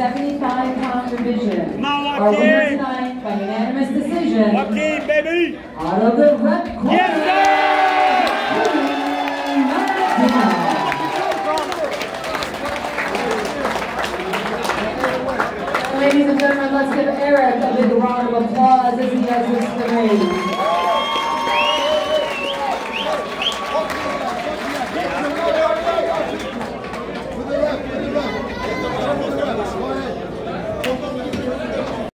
75-pound division. Now, Our winner tonight by unanimous decision. Joaquin, baby! Out of the red corner. Yes, Ladies and gentlemen, let's give Eric a big round of applause as he does his ring.